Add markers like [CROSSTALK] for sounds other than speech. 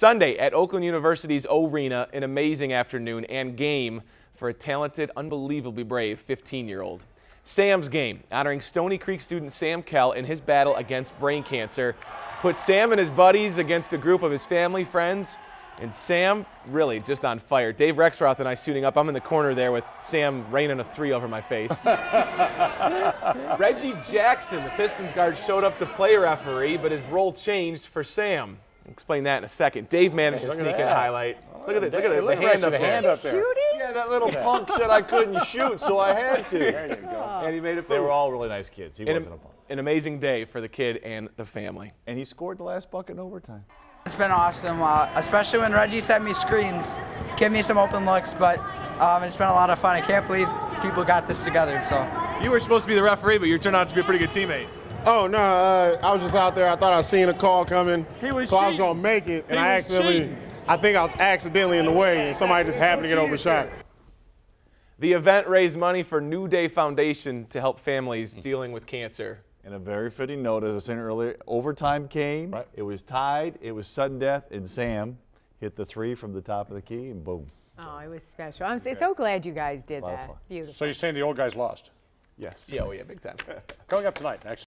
Sunday at Oakland University's Arena, an amazing afternoon and game for a talented, unbelievably brave 15-year-old. Sam's game, honoring Stoney Creek student Sam Kell in his battle against brain cancer, put Sam and his buddies against a group of his family, friends, and Sam really just on fire. Dave Rexroth and I suiting up. I'm in the corner there with Sam raining a three over my face. [LAUGHS] Reggie Jackson, the Pistons guard, showed up to play referee, but his role changed for Sam. Explain that in a second. Dave managed Hey, to sneak in a that. highlight. Look at it. Look at it. Look The at hand the up there. hand up there. Shooting? Yeah, that little punk said I couldn't [LAUGHS] shoot, so I had to. There you go. And he made it. They were all really nice kids. He an, wasn't a punk. an amazing day for the kid and the family. And he scored the last bucket in overtime. It's been awesome, uh, especially when Reggie sent me screens, give me some open looks, but um, it's been a lot of fun. I can't believe people got this together. So You were supposed to be the referee, but you turned out to be a pretty good teammate. Oh no, uh, I was just out there. I thought I seen a call coming, He was so I was gonna make it, and He I accidentally, cheating. I think I was accidentally in the way, and somebody just happened to get overshot. The event raised money for New Day Foundation to help families dealing with cancer. And a very fitting note, as I was saying earlier, overtime came. Right. It was tied. It was sudden death, and Sam hit the three from the top of the key, and boom. Oh, it was special. I'm so, so glad you guys did that. Beautiful. So you're saying the old guys lost? Yes. Yeah, oh yeah, big time. [LAUGHS] Coming up tonight, actually.